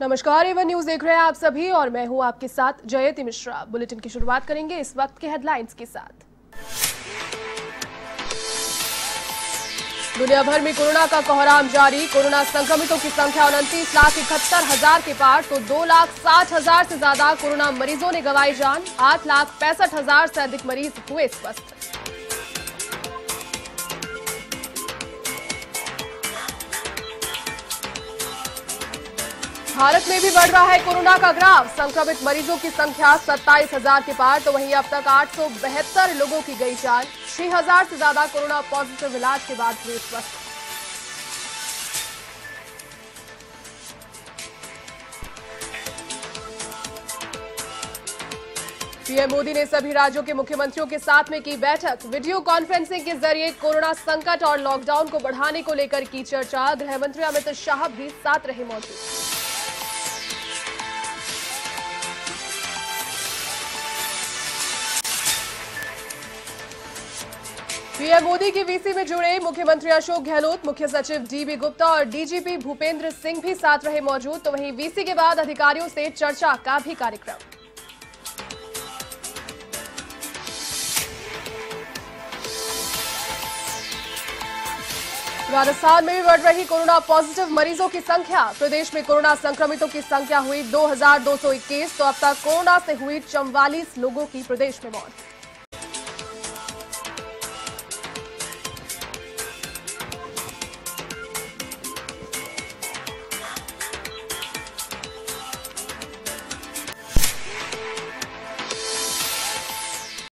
नमस्कार Avon news देख रहे हैं आप सभी और मैं हूँ आपके साथ जयति मिश्रा। बुलेटिन की शुरुआत करेंगे इस वक्त के हेडलाइंस के साथ। दुनिया भर में कोरोना का कोहराम जारी। कोरोना संक्रमितों की संख्या उनतीस लाख इकहत्तर हज़ार के पार तो दो लाख साठ हज़ार से ज़्यादा कोरोना मरीजों ने गंवाई जान। आठ लाख पैंसठ हज़ार से अधिक मरीज़ हुए स्वस्थ। भारत में भी बढ़ रहा है कोरोना का ग्राफ। संक्रमित मरीजों की संख्या सत्ताईस हज़ार के पार तो वहीं अब तक आठ सौ बहत्तर लोगों की गई जान। छह हज़ार से ज़्यादा कोरोना पॉजिटिव इलाज के बाद हुए स्वस्थ। पीएम मोदी ने सभी राज्यों के मुख्यमंत्रियों के साथ में की बैठक। वीडियो कॉन्फ्रेंसिंग के ज़रिए कोरोना संकट और लॉकडाउन को बढ़ाने को लेकर की चर्चा। गृह मंत्री अमित शाह भी साथ रहे मौजूद। पीएम मोदी की वीसी में जुड़े मुख्यमंत्री अशोक गहलोत मुख्य सचिव डीबी गुप्ता और डीजीपी भूपेंद्र सिंह भी साथ रहे मौजूद तो वहीं वीसी के बाद अधिकारियों से चर्चा का भी कार्यक्रम। राजस्थान में भी बढ़ रही कोरोना पॉजिटिव मरीजों की संख्या प्रदेश में कोरोना संक्रमितों की संख्या हुई 2,221 तो अब तक कोरोना से हुई चौवालीस लोगों की प्रदेश में मौत।